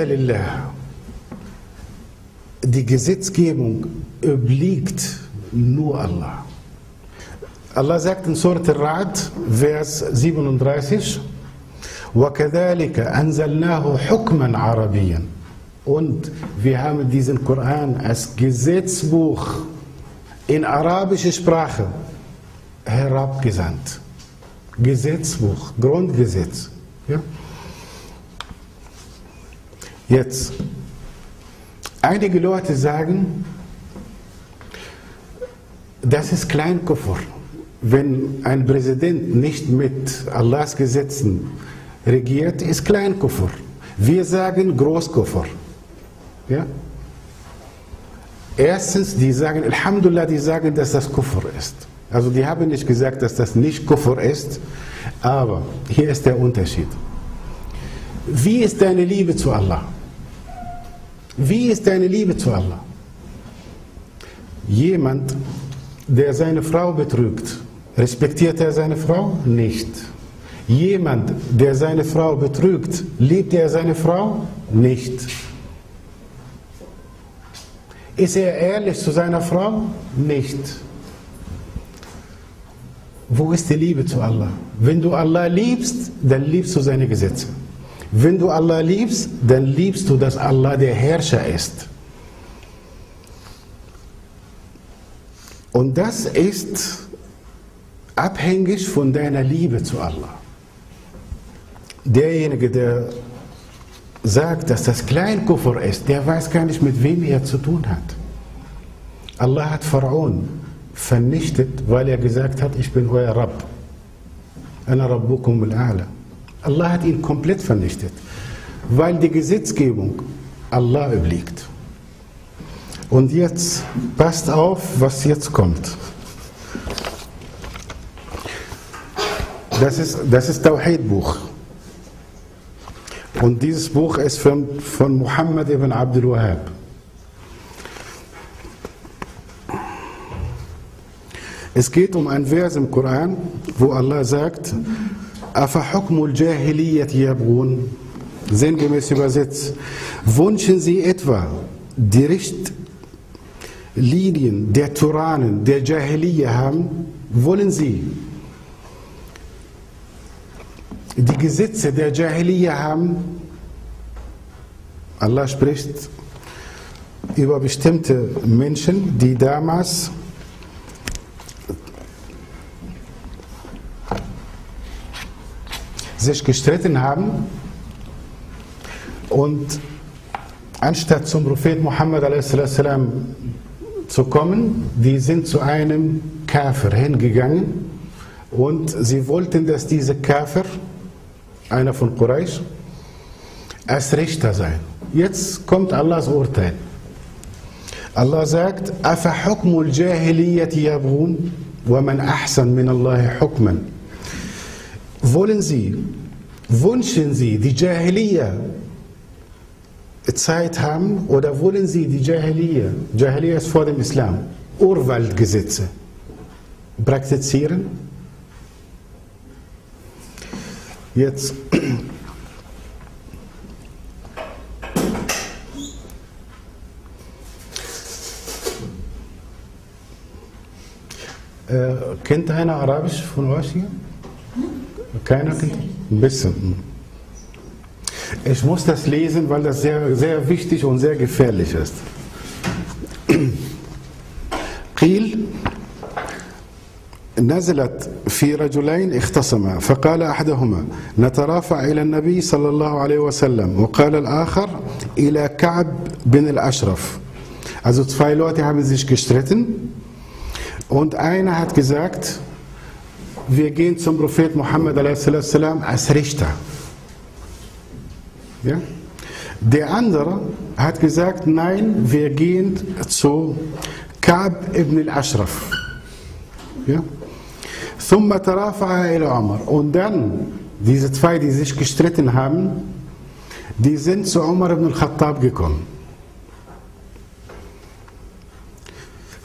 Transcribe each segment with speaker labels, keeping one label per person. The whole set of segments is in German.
Speaker 1: Lillah. Die Gesetzgebung obliegt nur Allah. Allah sagt in Surat Al-Ra'd, Vers 37, وَكَذَلِكَ أَنزَلْنَاهُ حُكْمًا عَرَبِيًّا Und wir haben diesen Koran als Gesetzbuch in arabische Sprache herabgesandt. Gesetzbuch, Grundgesetz. Ja? Jetzt, einige Leute sagen, das ist Kleinkuffer. Wenn ein Präsident nicht mit Allahs Gesetzen regiert, ist Kleinkuffer. Wir sagen Großkuffer. Ja? Erstens, die sagen, Alhamdulillah, die sagen, dass das Kuffer ist. Also die haben nicht gesagt, dass das nicht Kuffer ist, aber hier ist der Unterschied. Wie ist deine Liebe zu Allah? Wie ist deine Liebe zu Allah? Jemand, der seine Frau betrügt, respektiert er seine Frau? Nicht. Jemand, der seine Frau betrügt, liebt er seine Frau? Nicht. Ist er ehrlich zu seiner Frau? Nicht. Wo ist die Liebe zu Allah? Wenn du Allah liebst, dann liebst du seine Gesetze. Wenn du Allah liebst, dann liebst du, dass Allah der Herrscher ist. Und das ist abhängig von deiner Liebe zu Allah. Derjenige, der sagt, dass das Kleinkuffer ist, der weiß gar nicht, mit wem er zu tun hat. Allah hat Pharaon vernichtet, weil er gesagt hat, ich bin euer Rabb. Ana Rabbukum al-A'la. Allah hat ihn komplett vernichtet, weil die Gesetzgebung Allah obliegt. Und jetzt passt auf, was jetzt kommt. Das ist das ist Tawhid-Buch. Und dieses Buch ist von, von Muhammad ibn Abdul Wahhab. Es geht um ein Vers im Koran, wo Allah sagt, Afahukmul Jahiliyat yabghun. Sinngemäß übersetzt. Wünschen Sie etwa die Richtlinien der Turanen, der Jahiliya haben? Wollen Sie die Gesetze der Jahiliya haben? Allah spricht über bestimmte Menschen, die damals sich gestritten haben und anstatt zum Prophet Muhammad zu kommen, die sind zu einem Kafir hingegangen und sie wollten, dass dieser Kafir, einer von Quraysh, als Richter sein. Jetzt kommt Allahs Urteil. Allah sagt, أَفَحُكْمُ الْجَاهِلِيَّةِ يَبْغُونَ وَمَنْ أَحْسَنْ مِنَ اللَّهِ حُكْمًا wollen Sie, wünschen Sie die Jahiliya Zeit haben oder wollen Sie die Jahiliya, Jahiliya ist vor dem Islam, Urwaldgesetze praktizieren? Jetzt äh, kennt einer Arabisch von euch hier? Keiner kennt? Ein bisschen. Ich muss das lesen, weil das sehr, sehr wichtig und sehr gefährlich ist. قيل نزلت في رجلين اختصما فقال احدهما نترافع الى النبي صلى الله عليه وسلم وقال الاخر الى كعب بن الاشرف Also zwei Leute haben sich gestritten und einer hat gesagt, wir gehen zum Prophet Muhammad als Richter. Ja? Der andere hat gesagt, nein, wir gehen zu Ka'b ibn al-Ashraf. Ja? Und dann, diese zwei, die sich gestritten haben, die sind zu Umar ibn al-Khattab gekommen.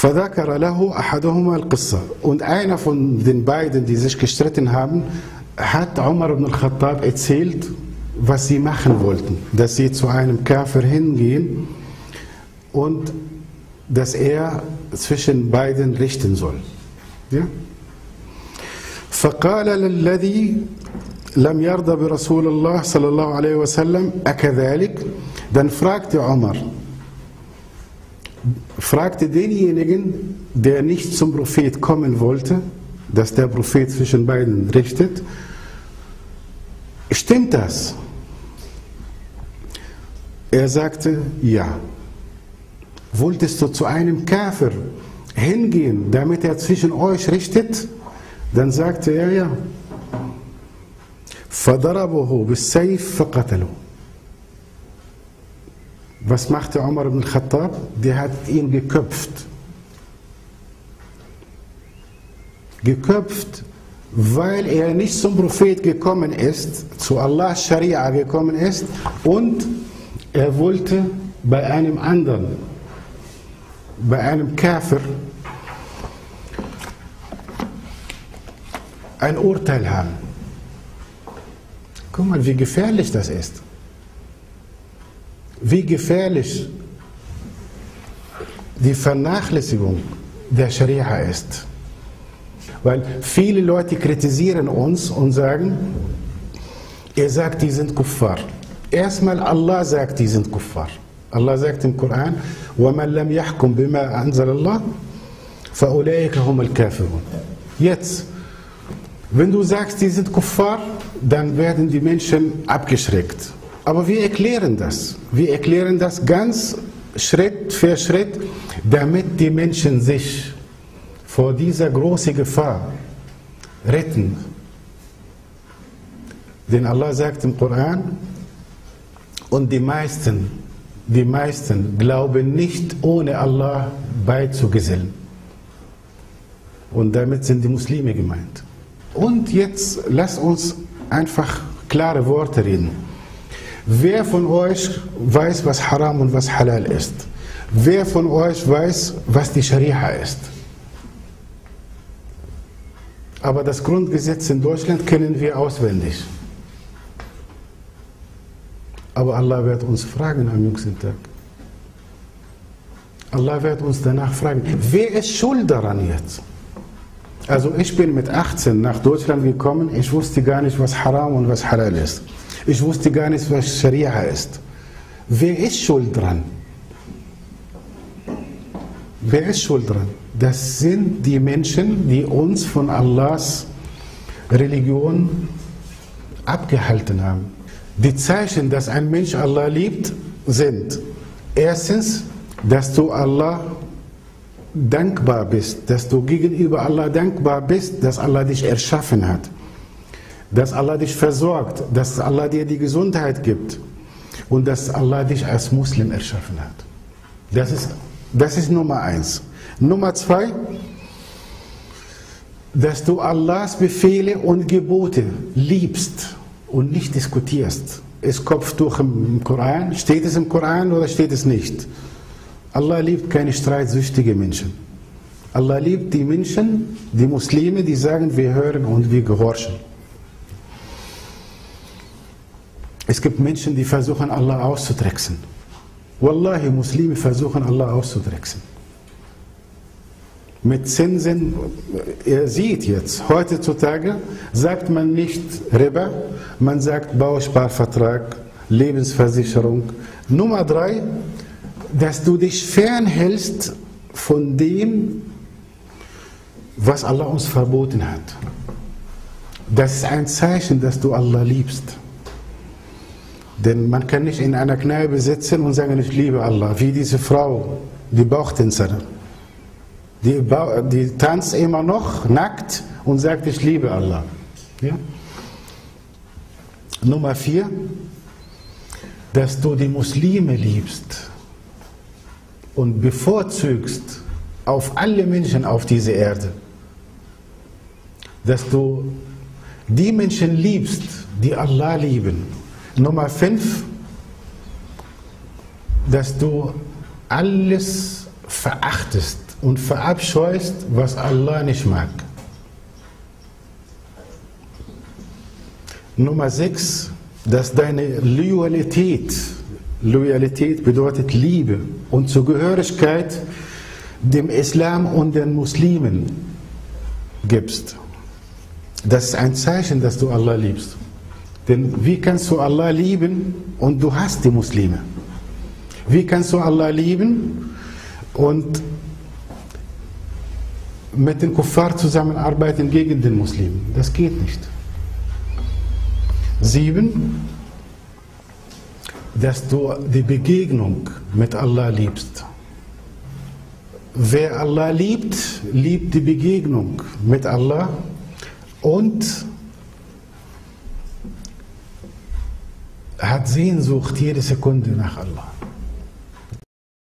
Speaker 1: فذكر له أحدهما القصة und einer von den beiden, die sich gestritten haben, hat Umar ibn al-Khattab erzählt, was sie machen wollten, dass sie zu einem Kafir hingehen und dass er zwischen beiden richten soll. Ja? فقال للذي لم يرضى برسول الله صلى الله عليه وسلم أكذلك dann fragte Omar fragte denjenigen der nicht zum Prophet kommen wollte dass der Prophet zwischen beiden richtet stimmt das er sagte ja wolltest du zu einem Kafir hingehen damit er zwischen euch richtet dann sagte er ja فضربه بالسيف فقتله was machte Umar ibn Khattab? Der hat ihn geköpft. Geköpft, weil er nicht zum Prophet gekommen ist, zu Allahs Scharia gekommen ist und er wollte bei einem anderen, bei einem Kafir, ein Urteil haben. Guck mal, wie gefährlich das ist Wie gefährlich die Vernachlässigung der Scharia ist. Weil viele Leute kritisieren uns und sagen, ihr sagt, die sind Kuffar. Erstmal Allah sagt, die sind Kuffar. Allah sagt im Koran, وَمَنْ لَمْ يَحْكُمْ بِمَا أَنزَلَ اللَّهِ فَأُولَٰئِكَ هُمُ الْكَافِرُونَ Jetzt, wenn du sagst, die sind Kuffar, dann werden die Menschen abgeschreckt. Aber wir erklären das. Wir erklären das ganz Schritt für Schritt, damit die Menschen sich vor dieser großen Gefahr retten. Denn Allah sagt im Koran, und die meisten, die meisten glauben nicht ohne Allah beizugesellen. Und damit sind die Muslime gemeint. Und jetzt lasst uns einfach klare Worte reden. Wer von euch weiß, was Haram und was Halal ist? Wer von euch weiß, was die Scharia ist? Aber das Grundgesetz in Deutschland kennen wir auswendig. Aber Allah wird uns fragen am jüngsten Tag. Allah wird uns danach fragen, wer ist schuld daran jetzt? Also ich bin mit 18 nach Deutschland gekommen, ich wusste gar nicht, was Haram und was Halal ist. Ich wusste gar nicht, was Scharia ist. Wer ist schuld dran? Wer ist schuld dran? Das sind die Menschen, die uns von Allahs Religion abgehalten haben. Die Zeichen, dass ein Mensch Allah liebt, sind erstens, dass du Allah dankbar bist, dass du gegenüber Allah dankbar bist, dass Allah dich erschaffen hat, dass Allah dich versorgt, dass Allah dir die Gesundheit gibt und dass Allah dich als Muslim erschaffen hat. Das ist, das ist Nummer eins. Nummer zwei, dass du Allahs Befehle und Gebote liebst und nicht diskutierst. Ist Kopftuch im Koran? Steht es im Koran oder steht es nicht? Allah liebt keine streitsüchtigen Menschen. Allah liebt die Menschen, die Muslime, die sagen, wir hören und wir gehorchen. Es gibt Menschen, die versuchen, Allah auszutricksen. Wallahi, Muslime versuchen, Allah auszutricksen. Mit Zinsen, ihr seht jetzt, heutzutage sagt man nicht Riba, man sagt Bausparvertrag, Lebensversicherung. Nummer drei, dass du dich fernhältst von dem, was Allah uns verboten hat. Das ist ein Zeichen, dass du Allah liebst. Denn man kann nicht in einer Kneipe sitzen und sagen, ich liebe Allah, wie diese Frau, die Bauchtänzerin. Die, die tanzt immer noch nackt und sagt, ich liebe Allah. Ja? Nummer vier, dass du die Muslime liebst und bevorzugst auf alle Menschen auf dieser Erde, dass du die Menschen liebst, die Allah lieben. Nummer fünf, dass du alles verachtest und verabscheust, was Allah nicht mag. Nummer sechs, dass deine Loyalität, Loyalität bedeutet Liebe und Zugehörigkeit dem Islam und den Muslimen gibst. Das ist ein Zeichen, dass du Allah liebst. Denn wie kannst du Allah lieben und du hast die Muslime? Wie kannst du Allah lieben und mit den Kuffar zusammenarbeiten gegen den Muslimen? Das geht nicht. Sieben, dass du die Begegnung mit Allah liebst. Wer Allah liebt, liebt die Begegnung mit Allah und hat Sehnsucht jede Sekunde nach Allah.